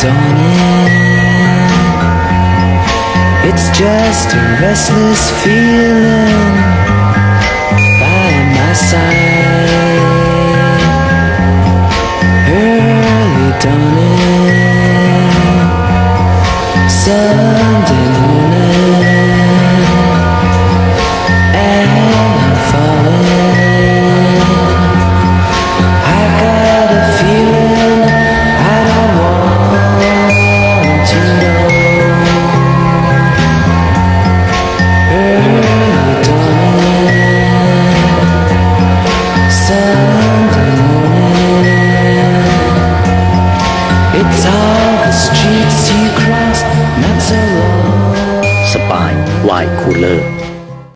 dawning It's just a restless feeling By my side. Early dawning so วายคูลเลอร์